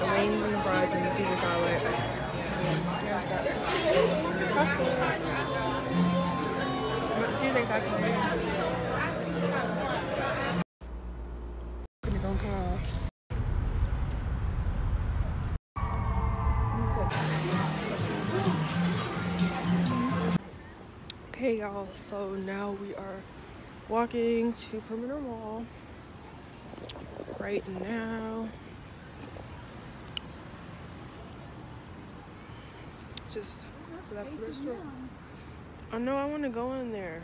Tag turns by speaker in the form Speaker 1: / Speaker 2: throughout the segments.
Speaker 1: the wings and the fries and the Caesar salad. Okay, y'all. So now we are walking to Perimeter Mall right now. Just left the know I want to go in there.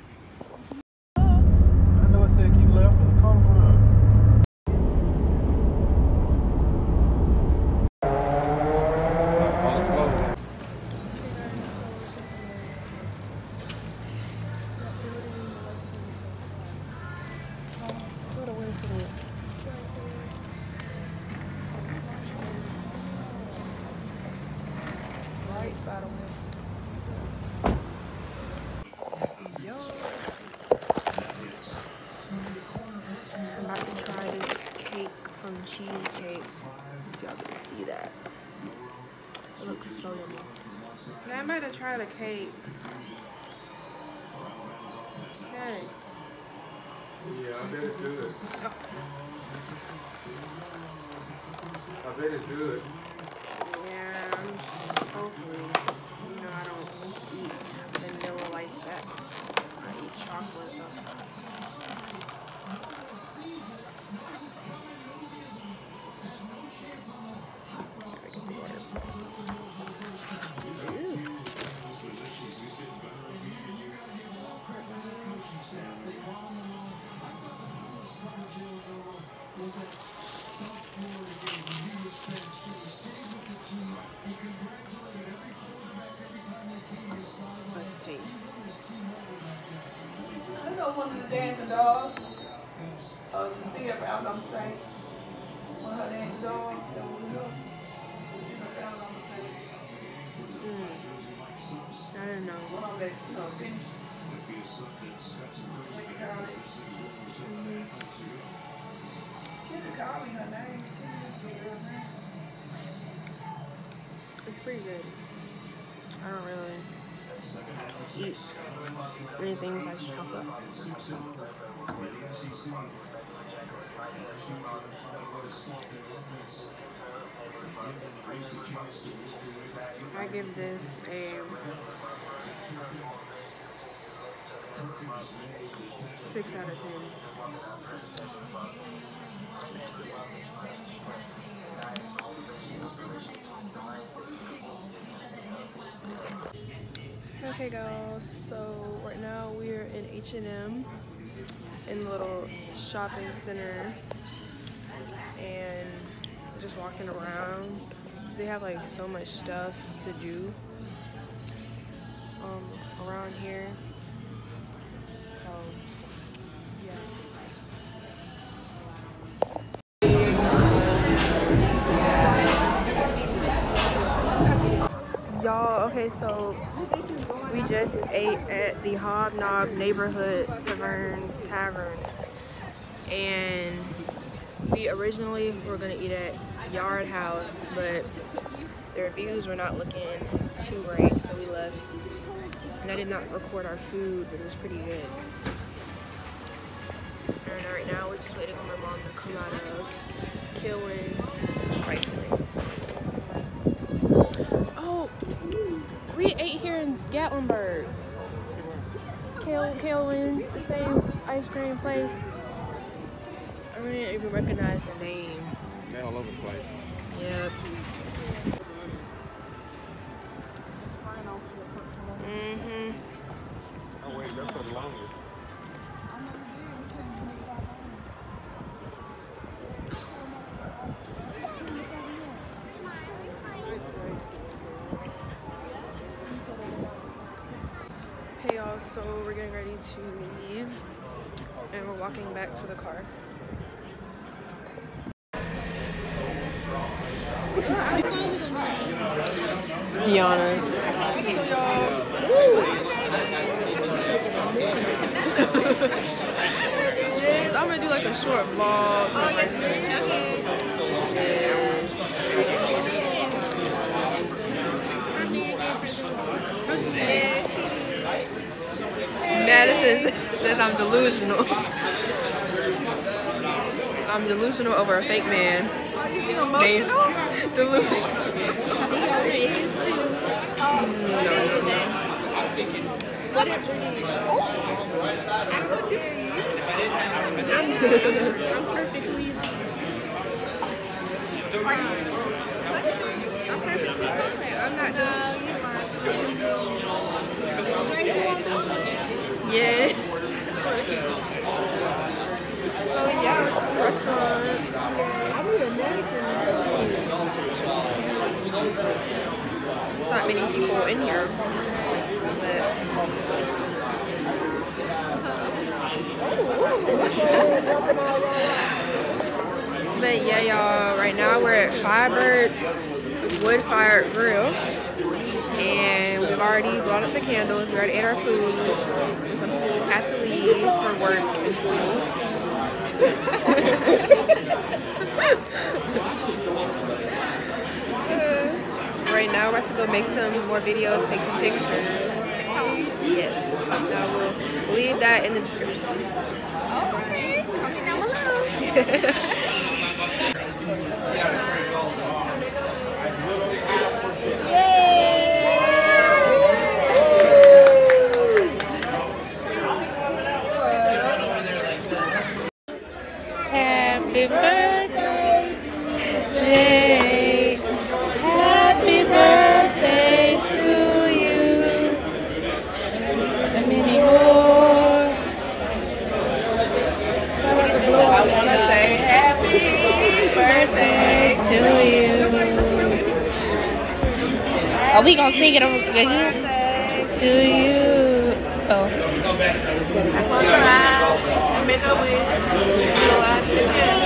Speaker 1: Try this cake from Cheesecake. If y'all can see that. It looks so yummy. Now I'm about to try the cake. Hey.
Speaker 2: Yeah, I bet it's good. I bet it's good.
Speaker 1: Yeah, I'm hopefully, I
Speaker 3: know one of the dancing dolls. Uh, it's I'm not mistaken. One of her dancing dolls that was up. Christina if I'm not mistaken.
Speaker 1: Mm. I don't know.
Speaker 3: One of them that, you know, finished. What you call it?
Speaker 1: Pretty good. I don't really eat anything besides chocolate. I give this a six out of ten. Okay, guys. So right now we are in H and M in the little shopping center, and just walking around. 'cause They have like so much stuff to do um, around here. So yeah. Y'all, okay, so we just ate at the Hobnob Neighborhood Tavern Tavern, and we originally were gonna eat at Yard House, but the reviews were not looking too great, so we left. And I did not record our food, but it was pretty good. And right now we're just waiting on my mom to come out of Kilwin Gatlinburg. Kale, Kalewin's the same ice cream place. I didn't even recognize the name.
Speaker 2: They all over the place.
Speaker 1: Yep. So we're getting ready to leave and we're walking back to the car. Yes, I'm gonna do like a short vlog. Oh yes. Madison says I'm delusional. I'm delusional over a fake man.
Speaker 3: Are you being emotional?
Speaker 1: Delusional.
Speaker 4: Dior is too. Whatever it is. I don't dare you. I'm perfectly. I'm perfectly perfect. I'm not
Speaker 1: Yeah. So yeah, it's the restaurant. There's not many people in here. But, but yeah, y'all, right now we're at Firebirds Wood Fired Grill. And we've already brought up the candles, we already ate our food. Had to leave for work and school. right now we're about to go make some more videos, take some pictures. Yes. Now we'll leave that in the description.
Speaker 4: Oh, okay. Comment down below. Happy birthday, Jay. Happy birthday to you. A mini more.
Speaker 3: I want to say happy birthday
Speaker 4: to you. Are we gonna sing it over again? To you. Oh.
Speaker 3: Close your eyes and make a wish. So